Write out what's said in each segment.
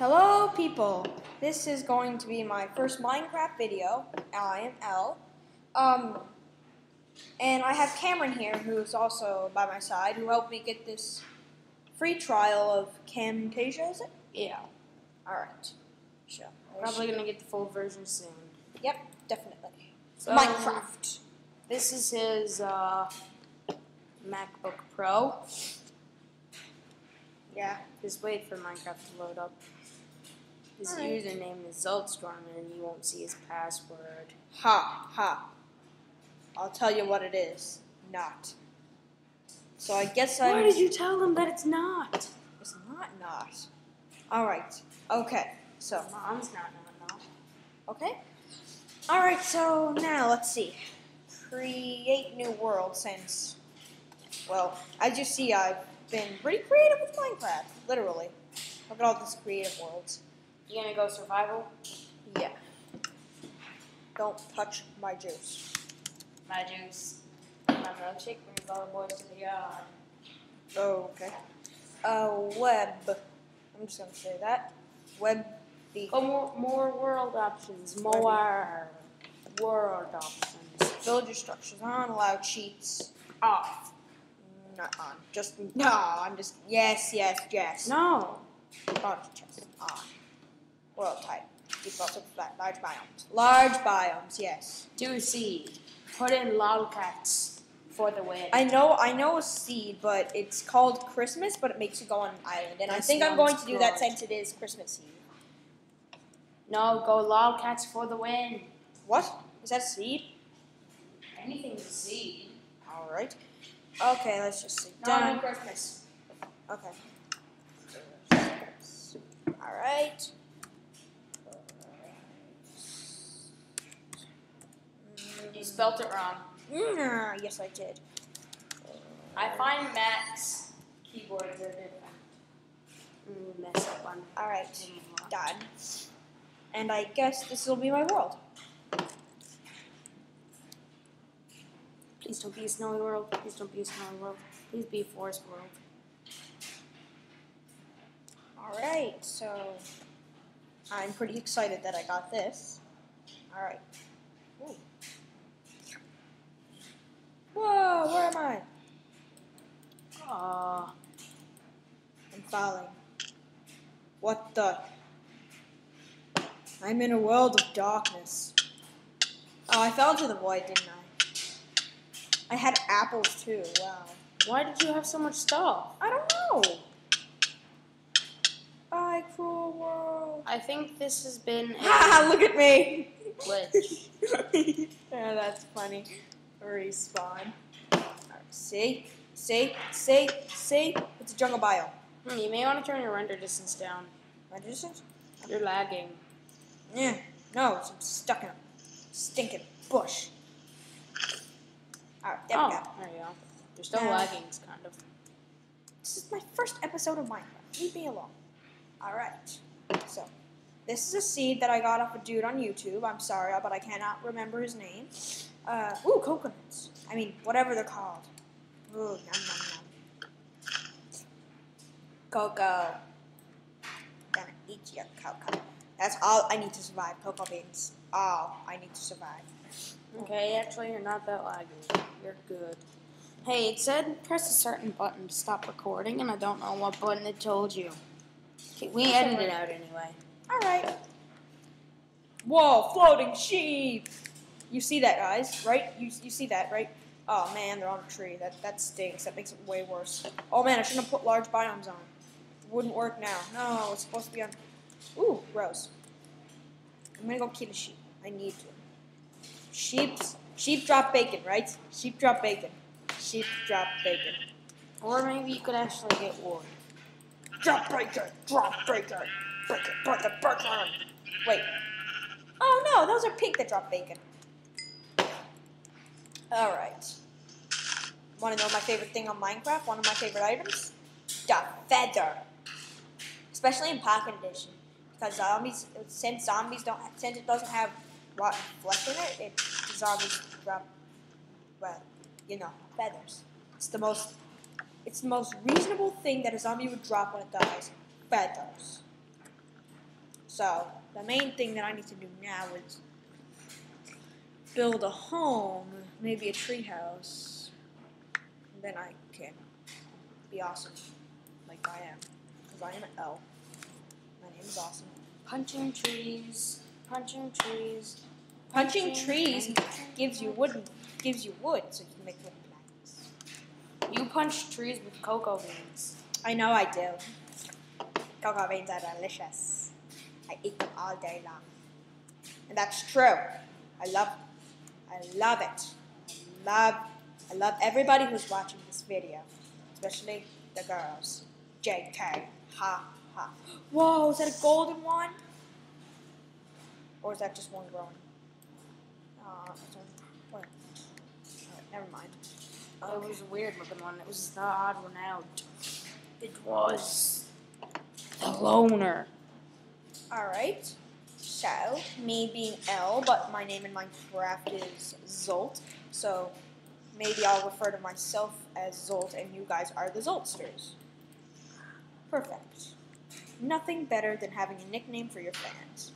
Hello, people. This is going to be my first Minecraft video. I am L. Um, and I have Cameron here, who's also by my side, who helped me get this free trial of Camtasia, is it? Yeah. Alright. Sure. Probably gonna get the full version soon. Yep, definitely. So, Minecraft. This is his uh, MacBook Pro. Yeah. Just wait for Minecraft to load up. His Alright. username is Zeltstorm, and you won't see his password. Ha, ha. I'll tell you what it is. Not. So I guess I'm... Why did you tell him that it's not? It's not not. Alright. Okay. So, Mom's not not not. Okay. All right. So now let's see. Create new world since, well, as you see, I've been pretty creative with Minecraft. Literally. Look at all these creative worlds. You gonna go survival? Yeah. Don't touch my juice. My juice. My milkshake brings all the boys to the yard. Oh, okay. Uh, web. I'm just gonna say that. Web. The Oh, more, more world options. More world options. build your structures on. Allow cheats. Off. Not on. Just no. I'm just yes, yes, yes. No. Large chest. On. World type. Default to flat. Large biomes. Large biomes, yes. Do seed. Put in lolcats for the win. I know I know a seed, but it's called Christmas, but it makes you go on an island. And I That think I'm going to do that since it is Christmas Eve. no, go lolcats for the win. What? Is that a seed? Anything's a seed. Alright. Okay, let's just see. Done. no Christmas. Okay. Alright. You spelt it wrong. Mm, yes, I did. I find Mac's keyboards are different. Mm, mess up on. Alright. Done. And I guess this will be my world. Please don't be a snowy world. Please don't be a snowy world. Please be a forest world. Alright, so I'm pretty excited that I got this. Alright. Ooh. Whoa, where am I? Aw. I'm falling. What the? I'm in a world of darkness. Oh, I fell into the void, didn't I? I had apples too, wow. Why did you have so much stuff? I don't know. Bye, cruel world. I think this has been Ha! Look at me. glitch. yeah, that's funny. Respawn. See, see, see, see. It's a jungle biome. Hmm, you may want to turn your render distance down. Render distance? You're lagging. Yeah. No, I'm stuck in a stinking bush. Alright, there oh, we go. there you go. You're still Yeah. lagging, kind of. This is my first episode of Minecraft. Leave me alone. Alright. So, this is a seed that I got off a dude on YouTube. I'm sorry, but I cannot remember his name. Uh, ooh, coconuts. I mean, whatever they're called. Ooh, yum, yum, yum. Cocoa. Gonna eat your cocoa. That's all I need to survive. Cocoa beans. All I need to survive. Okay, actually, you're not that laggy. You're good. Hey, it said press a certain button to stop recording, and I don't know what button it told you. Okay, we edited it out anyway. Alright. Whoa, floating sheep! You see that, guys, right? You, you see that, right? Oh man, they're on a tree. That that stinks. That makes it way worse. Oh man, I shouldn't have put large biomes on. It wouldn't work now. No, it's supposed to be on. Ooh, gross. I'm gonna go kill a sheep. I need to. Sheep's sheep drop bacon, right? Sheep drop bacon. Sheep drop bacon. Or maybe you could actually get wood. Drop bacon, drop bacon, bacon, bacon, bacon. Wait. Oh no, those are pig that drop bacon. All right. Want to know my favorite thing on Minecraft? One of my favorite items? The feather. Especially in Pocket Edition, because zombies, since zombies don't, since it doesn't have rotten flesh in it, it drop, well, you know, feathers. It's the most It's the most reasonable thing that a zombie would drop when it dies. Feathers. So the main thing that I need to do now is build a home, maybe a treehouse. And then I can be awesome, like I am, because I am an L. My name is awesome. Punching trees, punching trees. Punching trees gives you wood, gives you wood, so you can make wooden planks. You punch trees with cocoa beans. I know I do. Cocoa beans are delicious. I eat them all day long. And that's true. I love I love it. I love I love everybody who's watching this video. Especially the girls. JK. Ha ha. Whoa, is that a golden one? Or is that just one growing? Uh, what? Alright, never mind. It was a weird looking one. It was the odd one out. It was the loner. Alright. So, me being L, but my name in Minecraft is Zolt. So, maybe I'll refer to myself as Zolt and you guys are the Zoltsters. Perfect. Nothing better than having a nickname for your fans.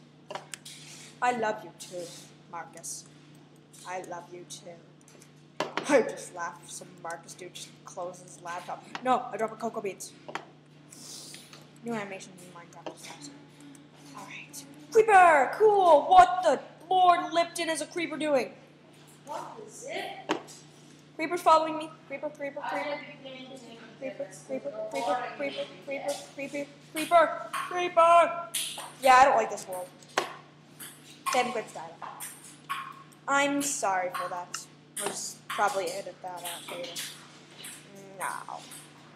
I love you too, Marcus. I love you too. I just laughed. Some Marcus dude just closed his laptop. No, I dropped a cocoa beans. New animation in Minecraft. Alright. Creeper! Cool! What the Lord Lipton is a creeper doing? What is it? Creeper's following me. Creeper, creeper, creeper. Creeper, creeper, creeper, creeper, creeper, creeper, creeper, creeper. Yeah, I don't like this world. Style. I'm sorry for that. We'll just probably edit that uh, out later. No.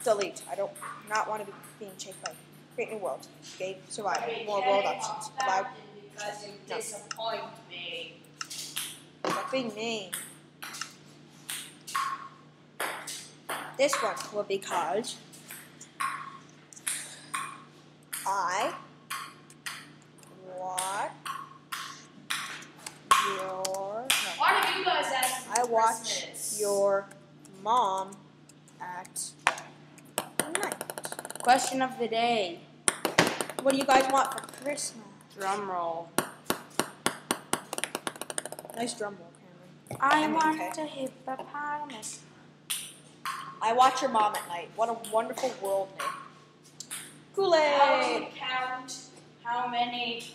Delete. I don't not want to be being chased by create new world. Game survival. More world options. Loud. Because you No. disappoint me. Stop being mean. This one will be called I watch your no, Why did you guys ask me I for watch Christmas? your mom at night. Question of the day. What do you guys want for Christmas? Drum roll. Nice drum roll, Cameron. I I'm want okay. a hippopotamus. I watch your mom at night. What a wonderful world name. Kool How Aid. to count how many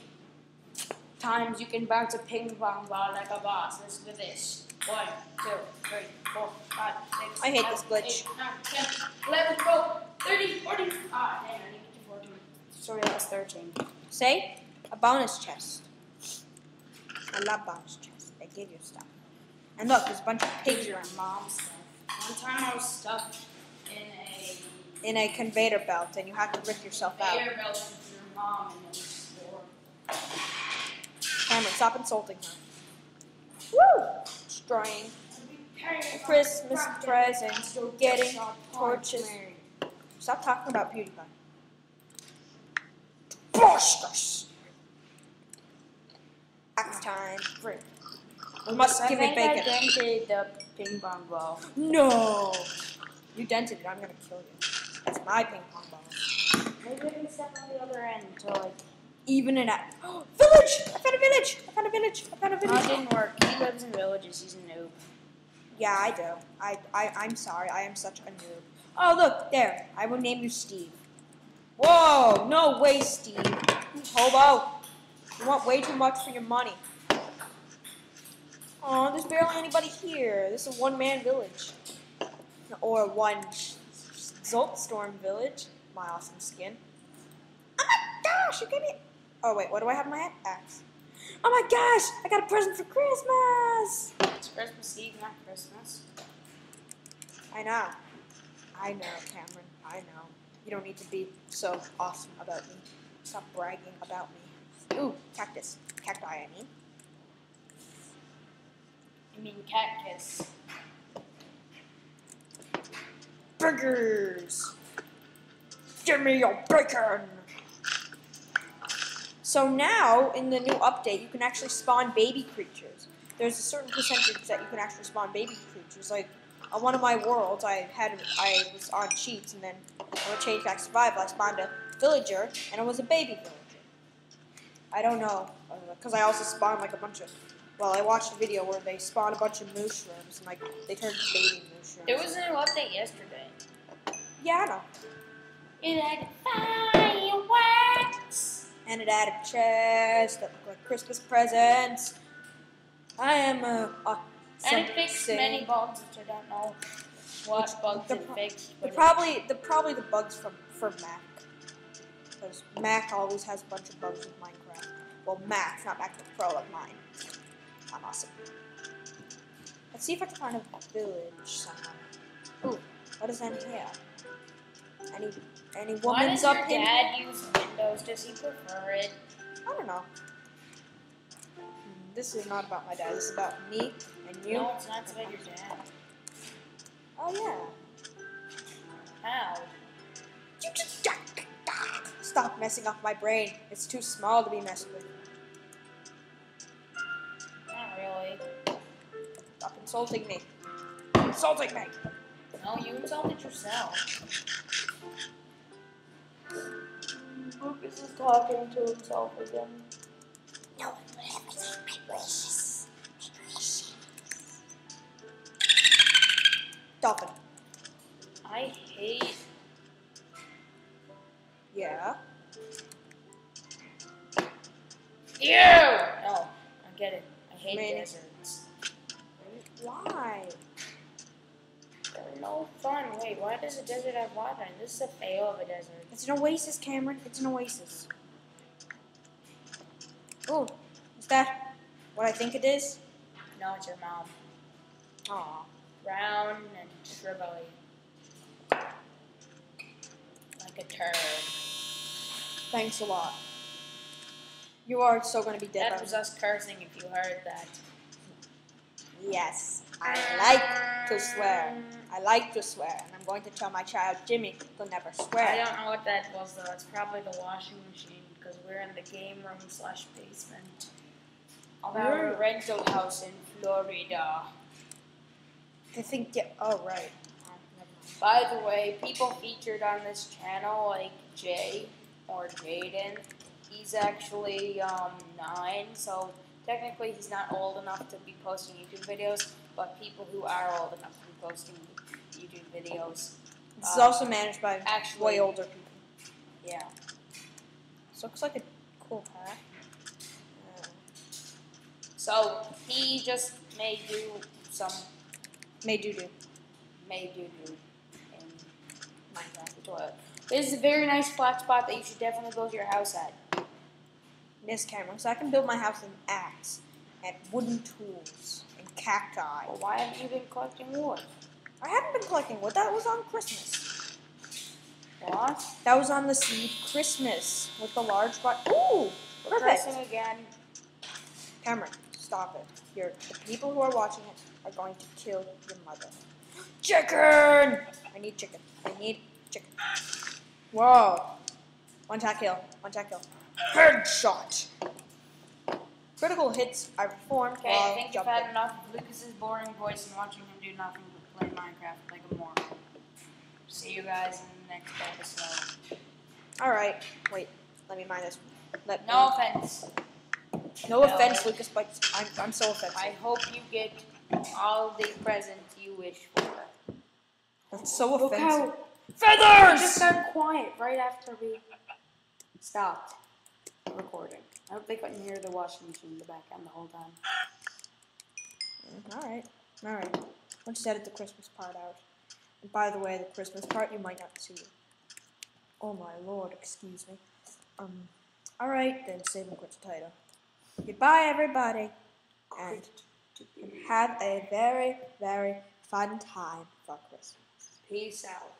times you can bounce a ping pong ball like a boss. Listen to this. One, two, three, four, five, six, I hate seven, this glitch. eight, nine, 10, 11, 12, 13, 14. Ah, dang, I need to get to 14. Sorry, that was 13. Say a bonus chest. I love bonus chests. They give you stuff. And look, there's a bunch of pigs Your around mom stuff. One time I was stuck in a in a conveyor belt, and you have to rip yourself out. conveyor belt with your mom in the store. Cameron, stop insulting her. Woo! Destroying Christmas presents, getting torches. Stop talking about PewDiePie. Bastards! Axe time. Frick. We must I give it think I bacon. dented the ping pong ball. No! You dented it. I'm gonna kill you. That's my ping pong ball. Maybe I can step on the other end to like. Even in a village. I found a village. I found a village. I found a it village. didn't work. He lives in villages. He's a noob. Yeah, I do. I, I, I'm sorry. I am such a noob. Oh, look there. I will name you Steve. Whoa! No way, Steve. Hobo. You want way too much for your money. Oh, there's barely anybody here. This is a one-man village, or one Zolt Storm village. My awesome skin. Oh my gosh! You gave me. Oh wait, what do I have in my hand? Axe. Oh my gosh! I got a present for Christmas. It's Christmas Eve, not Christmas. I know. I know, Cameron. I know. You don't need to be so awesome about me. Stop bragging about me. Ooh, cactus. Cacti, I mean. You mean kiss? Burgers! Give me your bacon! So now, in the new update, you can actually spawn baby creatures. There's a certain percentage that you can actually spawn baby creatures. Like, on one of my worlds, I had I was on cheats, and then when I changed back to survival, I spawned a villager, and it was a baby villager. I don't know, uh, because I also spawned like a bunch of. Well, I watched a video where they spawned a bunch of mushrooms and like they turned baby mushrooms. There was a new update yesterday. Yeah, I know. It had fireworks. And it added chests that look like Christmas presents. I am a. a And it fixed many bugs, which I don't know what Which- bugs the it fixed. The But probably the probably the bugs from for Mac. Because Mac always has a bunch of bugs with Minecraft. Well, Mac, not Mac the Pro like mine. I'm awesome. Let's see if I can find a village somewhere. Ooh, what is in here? Any any Why woman's does up your in dad use Windows? Does he prefer it? I don't know. This is not about my dad. This is about me and you. No, it's not about your dad. Oh yeah. How? You just stop messing up my brain. It's too small to be messed with. Not really. Stop insulting me. Insulting me. No, you insulted yourself. Lucas is talking to himself again. No one will ever take my wishes. My. Dolphin. This is a fail of a desert. It's an oasis, Cameron. It's an oasis. Oh, is that what I think it is? No, it's your mom. Aw. Brown and shrivelly. Like a turd. Thanks a lot. You are so gonna be dead. That was us cursing if you heard that. Yes, I like to swear. I like to swear, and I'm going to tell my child Jimmy to never swear. I don't know what that was though. It's probably the washing machine because we're in the game room slash basement of our rental house in Florida. I think. Yeah. Oh right. By the way, people featured on this channel like Jay or Jaden, he's actually um, nine, so technically he's not old enough to be posting YouTube videos. But people who are old enough to be posting YouTube videos, This is Uh, also managed by actually- way older people. yeah. So looks like a cool pack. Uh, So he just may do some may do do. may do do in Minecraft as well. This is a very nice flat spot that you should definitely build your house at. This camera, so I can build my house with axe and wooden tools cacti. Well, why haven't you been collecting wood? I haven't been collecting wood. That was on Christmas. What? That was on the seed Christmas with the large but Ooh, We're perfect. again. Cameron, stop it. You're, the people who are watching it are going to kill your mother. Chicken! I need chicken. I need chicken. Whoa. One tack kill. One tack kill. Headshot. Critical hits are performed Okay, I think you've had enough of Lucas's boring voice and watching him do nothing but play Minecraft like a moron. See you guys in the next episode. Alright. Wait. Let me mind this. Let No me- offense. no No. offense, Lucas, but I'm, I'm so offensive. I hope you get all the presents you wish for. That's so Look offensive. how it Feathers! just got quiet right after we stopped recording. Hope they couldn't hear the washing machine in the background the whole time. Alright. Alright. Let's just edit the Christmas part out. And by the way, the Christmas part you might not see. Oh my lord, excuse me. Um, alright, then save and quit the title. Goodbye, everybody. And have a very, very fun time for Christmas. Peace out.